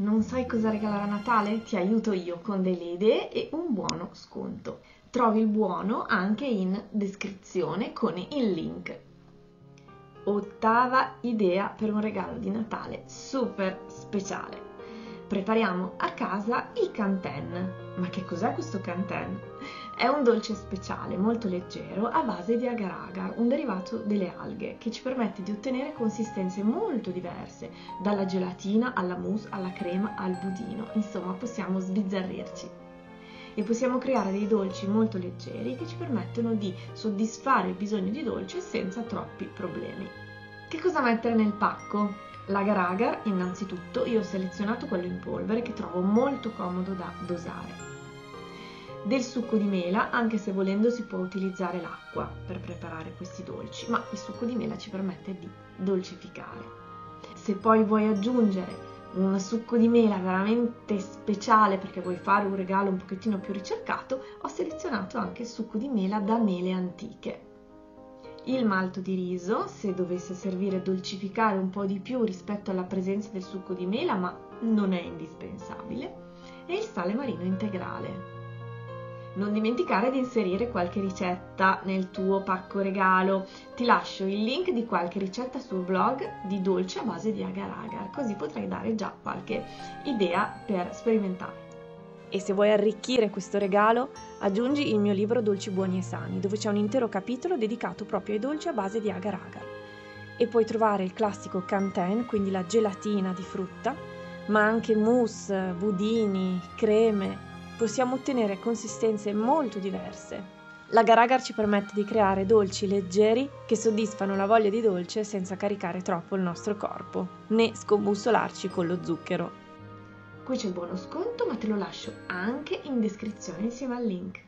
Non sai cosa regalare a Natale? Ti aiuto io con delle idee e un buono sconto. Trovi il buono anche in descrizione con il link. Ottava idea per un regalo di Natale super speciale. Prepariamo a casa il canten. Ma che cos'è questo canten? È un dolce speciale molto leggero a base di agar-agar, un derivato delle alghe, che ci permette di ottenere consistenze molto diverse, dalla gelatina alla mousse, alla crema, al budino. Insomma, possiamo sbizzarrirci. E possiamo creare dei dolci molto leggeri che ci permettono di soddisfare il bisogno di dolce senza troppi problemi. Che cosa mettere nel pacco? L'agar-agar, innanzitutto, io ho selezionato quello in polvere che trovo molto comodo da dosare del succo di mela, anche se volendo si può utilizzare l'acqua per preparare questi dolci, ma il succo di mela ci permette di dolcificare. Se poi vuoi aggiungere un succo di mela veramente speciale perché vuoi fare un regalo un pochettino più ricercato, ho selezionato anche il succo di mela da mele antiche. Il malto di riso, se dovesse servire a dolcificare un po' di più rispetto alla presenza del succo di mela, ma non è indispensabile, e il sale marino integrale. Non dimenticare di inserire qualche ricetta nel tuo pacco regalo. Ti lascio il link di qualche ricetta sul blog di dolce a base di agar-agar, così potrai dare già qualche idea per sperimentare. E se vuoi arricchire questo regalo, aggiungi il mio libro Dolci buoni e sani, dove c'è un intero capitolo dedicato proprio ai dolci a base di agar-agar. E puoi trovare il classico canten, quindi la gelatina di frutta, ma anche mousse, budini, creme, possiamo ottenere consistenze molto diverse. L'agar-agar ci permette di creare dolci leggeri che soddisfano la voglia di dolce senza caricare troppo il nostro corpo, né scombussolarci con lo zucchero. Qui c'è il buono sconto, ma te lo lascio anche in descrizione insieme al link.